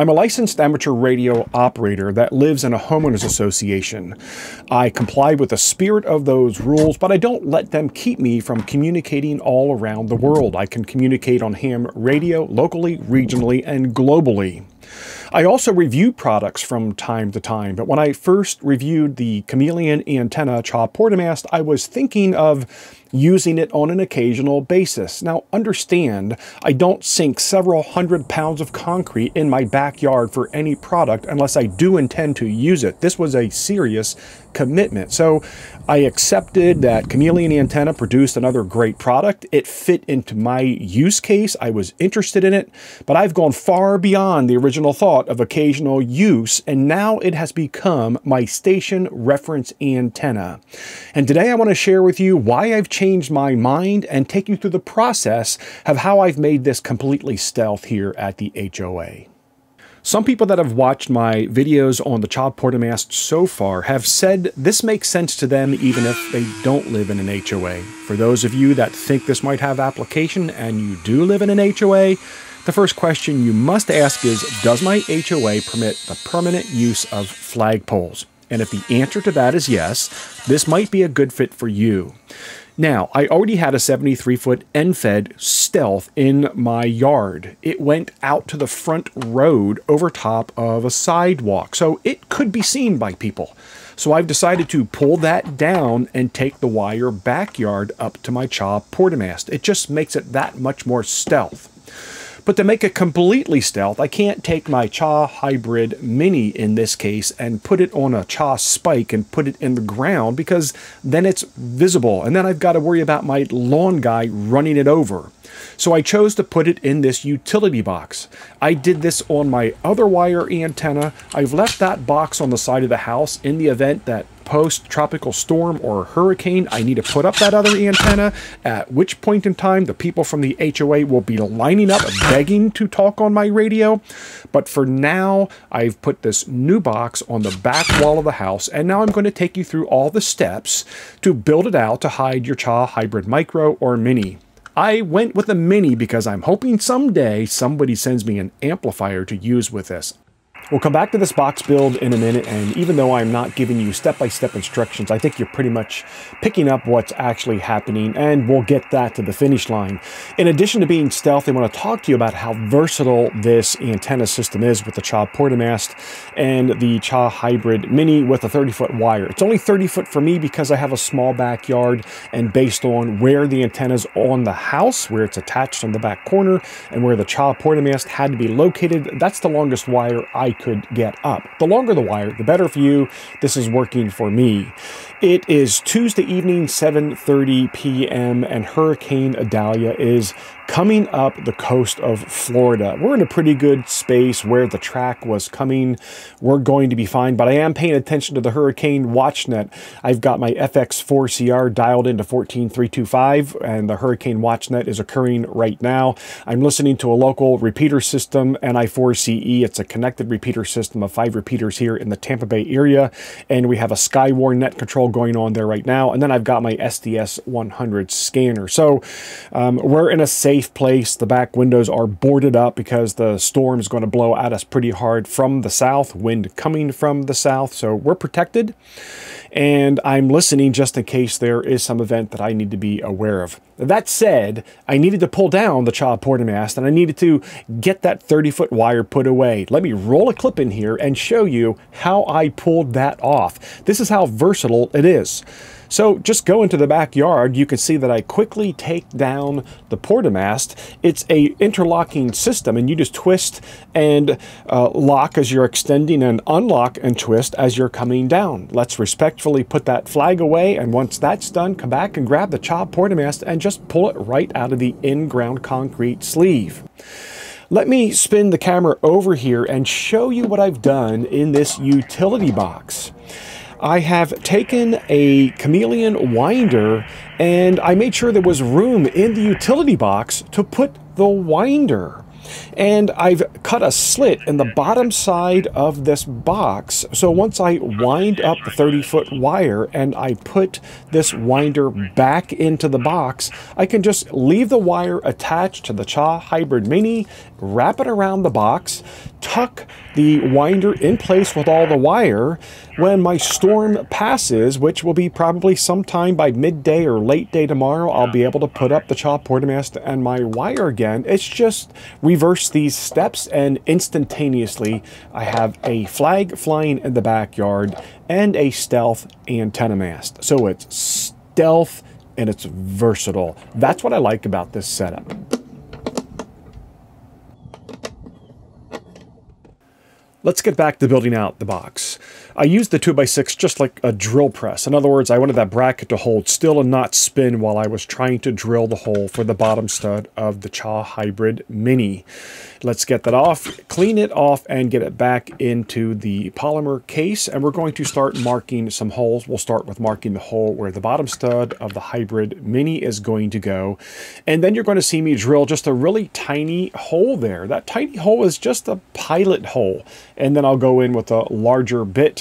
I'm a licensed amateur radio operator that lives in a homeowners association. I comply with the spirit of those rules, but I don't let them keep me from communicating all around the world. I can communicate on ham radio locally, regionally, and globally. I also review products from time to time, but when I first reviewed the Chameleon Antenna CHA Portamast, I was thinking of using it on an occasional basis. Now understand, I don't sink several hundred pounds of concrete in my backyard for any product unless I do intend to use it. This was a serious commitment. So I accepted that Chameleon Antenna produced another great product. It fit into my use case. I was interested in it, but I've gone far beyond the original thought of occasional use, and now it has become my station reference antenna. And today I want to share with you why I've changed my mind and take you through the process of how I've made this completely stealth here at the HOA. Some people that have watched my videos on the CHA Portamast so far have said this makes sense to them even if they don't live in an HOA. For those of you that think this might have application and you do live in an HOA, the first question you must ask is, does my HOA permit the permanent use of flagpoles? And if the answer to that is yes, this might be a good fit for you. Now, I already had a 73 foot end-fed stealth in my yard. It went out to the front road over top of a sidewalk, so it could be seen by people. So I've decided to pull that down and take the wire backyard up to my CHA portamast. It just makes it that much more stealth. But to make it completely stealth, I can't take my CHA Hybrid Mini in this case and put it on a CHA spike and put it in the ground because then it's visible. And then I've got to worry about my lawn guy running it over. So I chose to put it in this utility box. I did this on my other wire antenna. I've left that box on the side of the house in the event that post-tropical storm or hurricane, I need to put up that other antenna, at which point in time the people from the HOA will be lining up begging to talk on my radio. But for now, I've put this new box on the back wall of the house, and now I'm going to take you through all the steps to build it out to hide your CHA Hybrid Micro or Mini. I went with a Mini because I'm hoping someday somebody sends me an amplifier to use with this. We'll come back to this box build in a minute, and even though I'm not giving you step-by-step -step instructions, I think you're pretty much picking up what's actually happening, and we'll get that to the finish line. In addition to being stealth, I want to talk to you about how versatile this antenna system is with the CHA Portamast and the CHA Hybrid Mini with a 30-foot wire. It's only 30 foot for me because I have a small backyard, and based on where the antenna's on the house, where it's attached on the back corner, and where the CHA Portamast had to be located, that's the longest wire I could get up. The longer the wire, the better for you. This is working for me. It is Tuesday evening, 7.30 p.m., and Hurricane Idalia is coming up the coast of Florida. We're in a pretty good space where the track was coming. We're going to be fine, but I am paying attention to the Hurricane WatchNet. I've got my FX4CR dialed into 14325, and the Hurricane WatchNet is occurring right now. I'm listening to a local repeater system, NI4CE. It's a connected repeater system of five repeaters here in the Tampa Bay area, and we have a Skywarn net control going on there right now, and then I've got my SDS 100 scanner. So um, we're in a safe safe place. The back windows are boarded up because the storm is going to blow at us pretty hard from the south, wind coming from the south. So we're protected. And I'm listening just in case there is some event that I need to be aware of. That said, I needed to pull down the CHA portamast and I needed to get that 30 foot wire put away. Let me roll a clip in here and show you how I pulled that off. This is how versatile it is. So just go into the backyard, you can see that I quickly take down the portamast. It's a interlocking system and you just twist and uh, lock as you're extending and unlock and twist as you're coming down. Let's respectfully put that flag away and once that's done, come back and grab the CHA portamast and just pull it right out of the in-ground concrete sleeve. Let me spin the camera over here and show you what I've done in this utility box. I have taken a chameleon winder and I made sure there was room in the utility box to put the winder. And I've cut a slit in the bottom side of this box. So once I wind up the 30 foot wire and I put this winder back into the box, I can just leave the wire attached to the CHA Hybrid Mini wrap it around the box, tuck the winder in place with all the wire. When my storm passes, which will be probably sometime by midday or late day tomorrow, I'll be able to put up the chop mast and my wire again. It's just reverse these steps and instantaneously I have a flag flying in the backyard and a stealth antenna mast. So it's stealth and it's versatile. That's what I like about this setup. Let's get back to building out the box. I used the 2x6 just like a drill press. In other words, I wanted that bracket to hold still and not spin while I was trying to drill the hole for the bottom stud of the Cha Hybrid Mini. Let's get that off, clean it off, and get it back into the polymer case. And we're going to start marking some holes. We'll start with marking the hole where the bottom stud of the Hybrid Mini is going to go. And then you're going to see me drill just a really tiny hole there. That tiny hole is just a pilot hole. And then I'll go in with a larger bit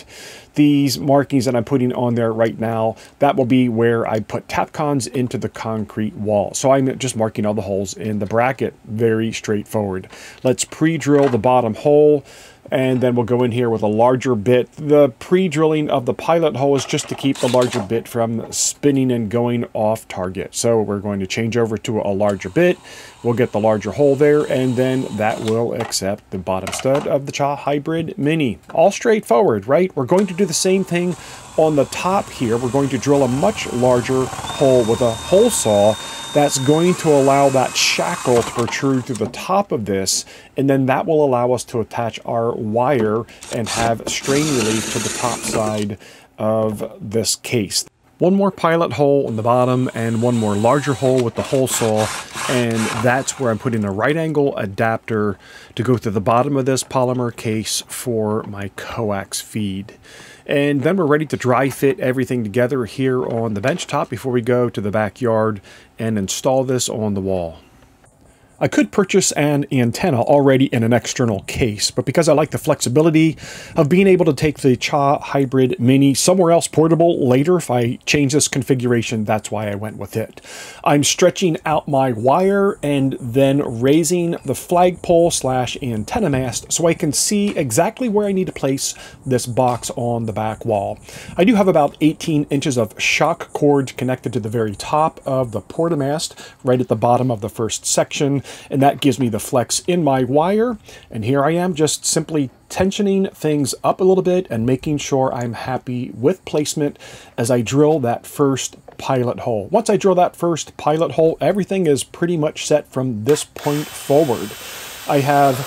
these markings that I'm putting on there right now, that will be where I put Tapcons into the concrete wall. So I'm just marking all the holes in the bracket. Very straightforward. Let's pre-drill the bottom hole and then we'll go in here with a larger bit. The pre-drilling of the pilot hole is just to keep the larger bit from spinning and going off target. So we're going to change over to a larger bit. We'll get the larger hole there, and then that will accept the bottom stud of the Cha Hybrid Mini. All straightforward, right? We're going to do the same thing on the top here. We're going to drill a much larger hole with a hole saw that's going to allow that shackle to protrude through the top of this and then that will allow us to attach our wire and have strain relief to the top side of this case. One more pilot hole in the bottom and one more larger hole with the hole saw and that's where I'm putting a right angle adapter to go through the bottom of this polymer case for my coax feed. And then we're ready to dry fit everything together here on the bench top before we go to the backyard and install this on the wall. I could purchase an antenna already in an external case, but because I like the flexibility of being able to take the Cha Hybrid Mini somewhere else portable later if I change this configuration, that's why I went with it. I'm stretching out my wire and then raising the flagpole slash antenna mast so I can see exactly where I need to place this box on the back wall. I do have about 18 inches of shock cord connected to the very top of the portamast, right at the bottom of the first section and that gives me the flex in my wire. And here I am just simply tensioning things up a little bit and making sure I'm happy with placement as I drill that first pilot hole. Once I drill that first pilot hole, everything is pretty much set from this point forward. I have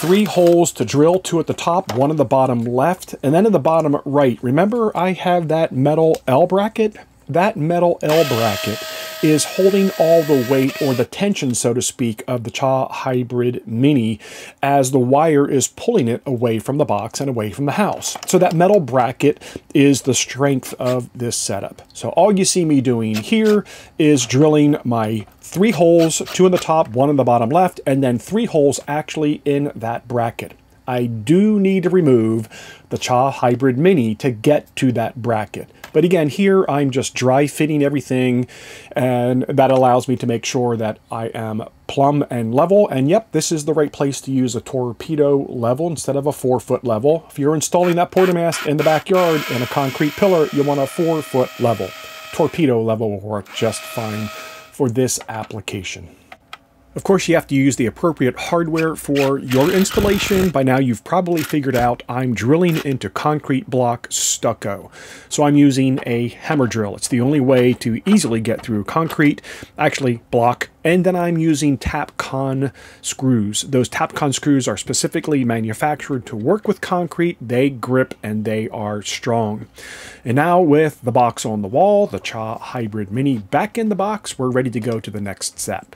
three holes to drill, two at the top, one in the bottom left, and then in the bottom right. Remember I have that metal L bracket? That metal L bracket is holding all the weight or the tension, so to speak, of the Cha Hybrid Mini as the wire is pulling it away from the box and away from the house. So that metal bracket is the strength of this setup. So all you see me doing here is drilling my three holes, two in the top, one in the bottom left, and then three holes actually in that bracket. I do need to remove the Cha Hybrid Mini to get to that bracket. But again, here I'm just dry fitting everything and that allows me to make sure that I am plumb and level. And yep, this is the right place to use a torpedo level instead of a four foot level. If you're installing that portamast in the backyard in a concrete pillar, you want a four foot level. Torpedo level will work just fine for this application. Of course, you have to use the appropriate hardware for your installation. By now, you've probably figured out I'm drilling into concrete block stucco. So I'm using a hammer drill. It's the only way to easily get through concrete, actually block, and then I'm using Tapcon screws. Those Tapcon screws are specifically manufactured to work with concrete. They grip and they are strong. And now with the box on the wall, the Cha Hybrid Mini back in the box, we're ready to go to the next step.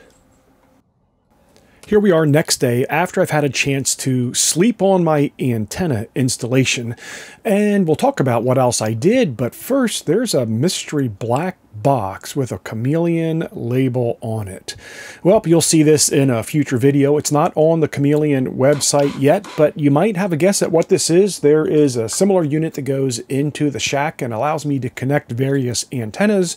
Here we are next day after I've had a chance to sleep on my antenna installation, and we'll talk about what else I did, but first there's a mystery black box with a chameleon label on it. Well, you'll see this in a future video. It's not on the chameleon website yet, but you might have a guess at what this is. There is a similar unit that goes into the shack and allows me to connect various antennas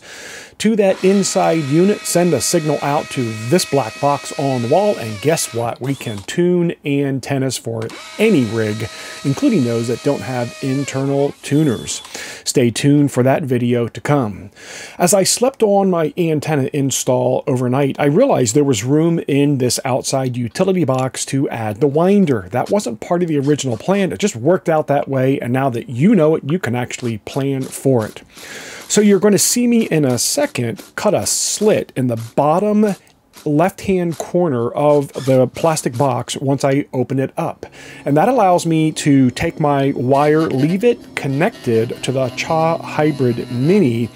to that inside unit, send a signal out to this black box on the wall, and guess what? We can tune antennas for any rig, including those that don't have internal tuners. Stay tuned for that video to come. As I slept on my antenna install overnight, I realized there was room in this outside utility box to add the winder. That wasn't part of the original plan. It just worked out that way, and now that you know it, you can actually plan for it. So you're going to see me in a second cut a slit in the bottom left-hand corner of the plastic box once I open it up. And that allows me to take my wire, leave it connected to the CHA Hybrid Mini,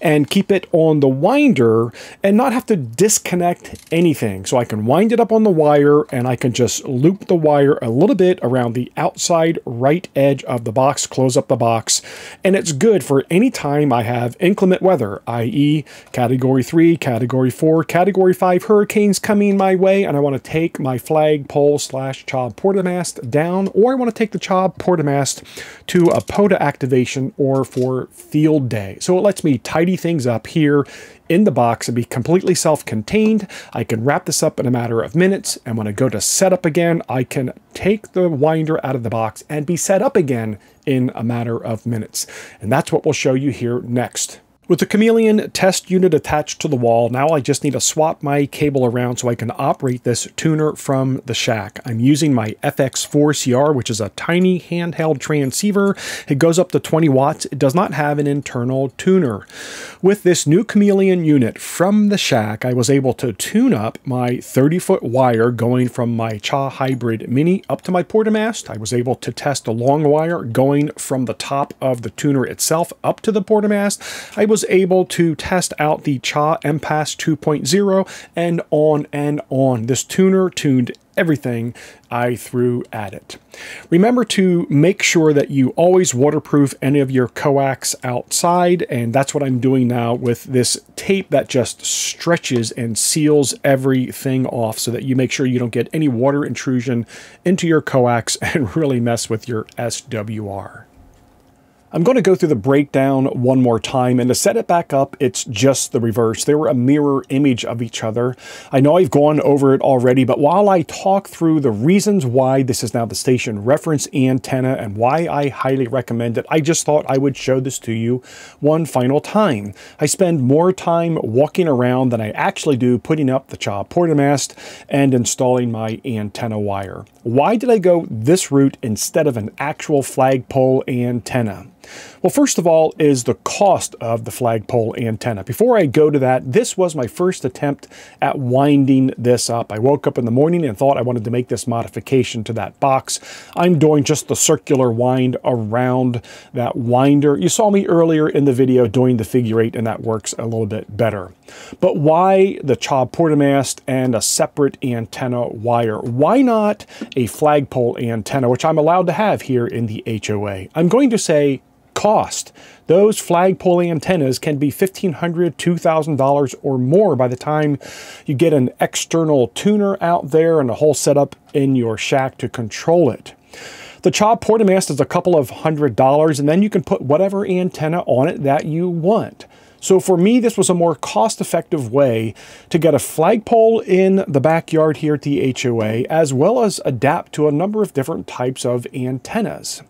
and keep it on the winder and not have to disconnect anything. So I can wind it up on the wire and I can just loop the wire a little bit around the outside right edge of the box, close up the box, and it's good for any time I have inclement weather, i.e. category 3, category 4, category 5 hurricanes coming my way and I want to take my flagpole slash CHA portamast down or I want to take the CHA portamast to a POTA activation or for field day. So it lets me tidy things up here in the box and be completely self-contained. I can wrap this up in a matter of minutes, and when I go to set up again, I can take the winder out of the box and be set up again in a matter of minutes. And that's what we'll show you here next. With the Chameleon test unit attached to the wall, now I just need to swap my cable around so I can operate this tuner from the shack. I'm using my FX4CR, which is a tiny handheld transceiver. It goes up to 20 watts. It does not have an internal tuner. With this new Chameleon unit from the shack, I was able to tune up my 30-foot wire going from my CHA Hybrid Mini up to my portamast. I was able to test a long wire going from the top of the tuner itself up to the portamast. I was able to test out the Cha MPAS 2.0 and on and on. This tuner tuned everything I threw at it. Remember to make sure that you always waterproof any of your coax outside, and that's what I'm doing now with this tape that just stretches and seals everything off so that you make sure you don't get any water intrusion into your coax and really mess with your SWR. I'm going to go through the breakdown one more time, and to set it back up, it's just the reverse. They were a mirror image of each other. I know I've gone over it already, but while I talk through the reasons why this is now the station reference antenna and why I highly recommend it, I just thought I would show this to you one final time. I spend more time walking around than I actually do putting up the CHA portamast and installing my antenna wire. Why did I go this route instead of an actual flagpole antenna? Well, first of all is the cost of the flagpole antenna. Before I go to that, this was my first attempt at winding this up. I woke up in the morning and thought I wanted to make this modification to that box. I'm doing just the circular wind around that winder. You saw me earlier in the video doing the figure eight and that works a little bit better. But why the CHA portamast and a separate antenna wire? Why not a flagpole antenna, which I'm allowed to have here in the HOA? I'm going to say cost. Those flagpole antennas can be $1,500, $2,000 or more by the time you get an external tuner out there and a whole setup in your shack to control it. The CHA portamast is a couple of hundred dollars and then you can put whatever antenna on it that you want. So for me, this was a more cost-effective way to get a flagpole in the backyard here at the HOA, as well as adapt to a number of different types of antennas.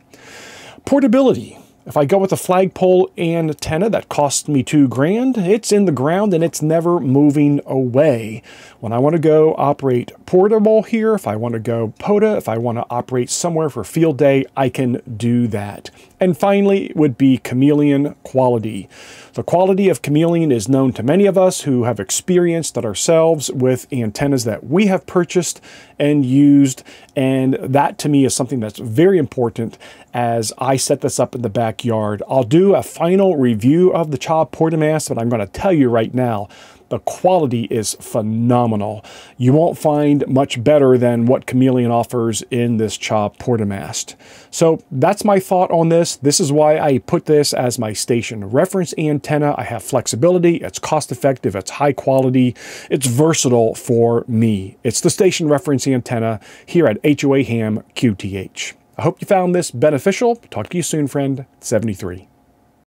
Portability. If I go with a flagpole and antenna that costs me two grand, it's in the ground and it's never moving away. When I want to go operate portable here, if I want to go POTA, if I want to operate somewhere for field day, I can do that. And finally would be chameleon quality. The quality of chameleon is known to many of us who have experienced it ourselves with antennas that we have purchased and used. And that to me is something that's very important as I set this up in the backyard. I'll do a final review of the CHA Portamast, but I'm going to tell you right now, the quality is phenomenal. You won't find much better than what Chameleon offers in this CHA Portamast. So that's my thought on this. This is why I put this as my station reference antenna. I have flexibility, it's cost effective, it's high quality, it's versatile for me. It's the station reference antenna here at HOA Ham QTH. I hope you found this beneficial. Talk to you soon, friend. 73.